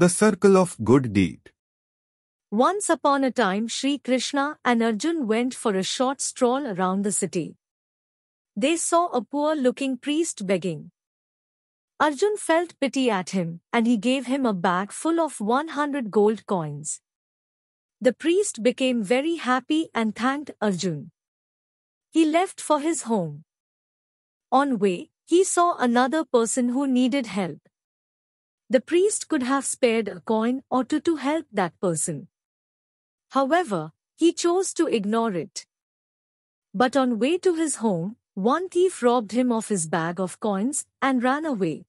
The Circle of Good Deed. Once upon a time, Sri Krishna and Arjun went for a short stroll around the city. They saw a poor looking priest begging. Arjun felt pity at him and he gave him a bag full of 100 gold coins. The priest became very happy and thanked Arjun. He left for his home. On way, he saw another person who needed help. The priest could have spared a coin or two to help that person. However, he chose to ignore it. But on way to his home, one thief robbed him of his bag of coins and ran away.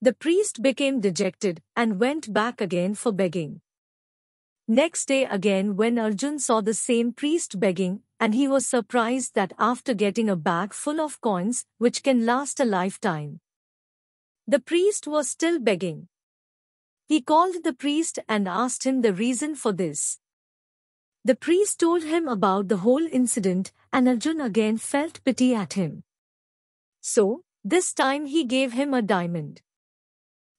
The priest became dejected and went back again for begging. Next day again when Arjun saw the same priest begging, and he was surprised that after getting a bag full of coins, which can last a lifetime, the priest was still begging. He called the priest and asked him the reason for this. The priest told him about the whole incident and Arjun again felt pity at him. So, this time he gave him a diamond.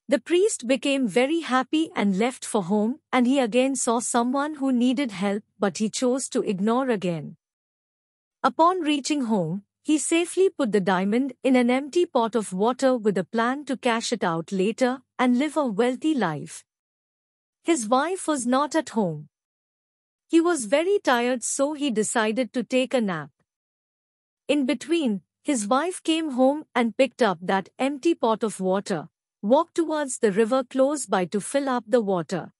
The priest became very happy and left for home and he again saw someone who needed help but he chose to ignore again. Upon reaching home, he safely put the diamond in an empty pot of water with a plan to cash it out later and live a wealthy life. His wife was not at home. He was very tired so he decided to take a nap. In between, his wife came home and picked up that empty pot of water, walked towards the river close by to fill up the water.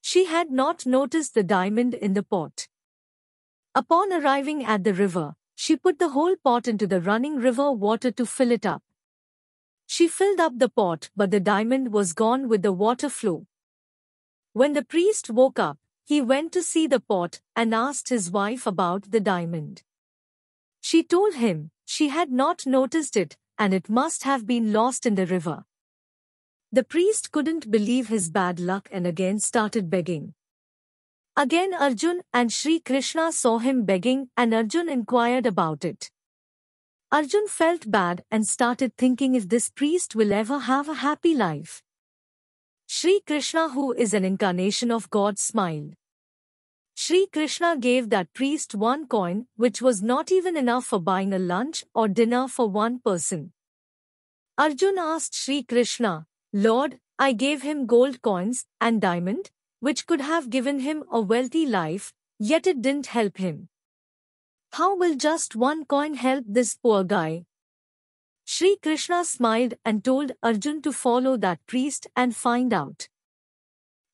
She had not noticed the diamond in the pot. Upon arriving at the river, she put the whole pot into the running river water to fill it up. She filled up the pot but the diamond was gone with the water flow. When the priest woke up, he went to see the pot and asked his wife about the diamond. She told him she had not noticed it and it must have been lost in the river. The priest couldn't believe his bad luck and again started begging. Again Arjun and Sri Krishna saw him begging and Arjun inquired about it. Arjun felt bad and started thinking if this priest will ever have a happy life. Sri Krishna who is an incarnation of God smiled. Sri Krishna gave that priest one coin which was not even enough for buying a lunch or dinner for one person. Arjun asked Sri Krishna, Lord, I gave him gold coins and diamond, which could have given him a wealthy life, yet it didn't help him. How will just one coin help this poor guy? Sri Krishna smiled and told Arjun to follow that priest and find out.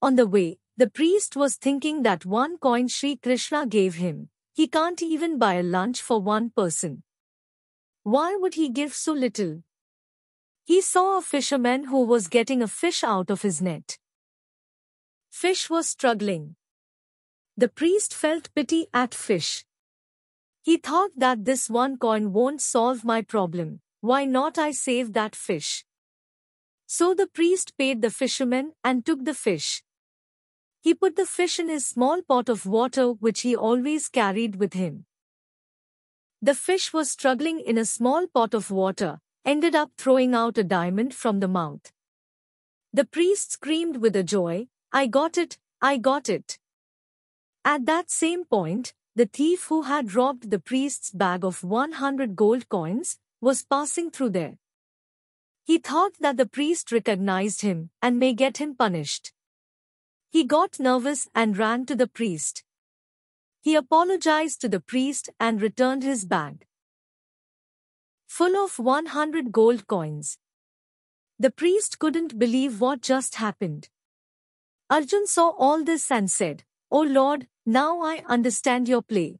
On the way, the priest was thinking that one coin Sri Krishna gave him, he can't even buy a lunch for one person. Why would he give so little? He saw a fisherman who was getting a fish out of his net. Fish was struggling. The priest felt pity at fish. He thought that this one coin won't solve my problem, why not I save that fish? So the priest paid the fisherman and took the fish. He put the fish in his small pot of water which he always carried with him. The fish was struggling in a small pot of water, ended up throwing out a diamond from the mouth. The priest screamed with a joy, I got it, I got it. At that same point, the thief who had robbed the priest's bag of 100 gold coins was passing through there. He thought that the priest recognized him and may get him punished. He got nervous and ran to the priest. He apologized to the priest and returned his bag. Full of 100 gold coins. The priest couldn't believe what just happened. Arjun saw all this and said, O Lord, now I understand your play.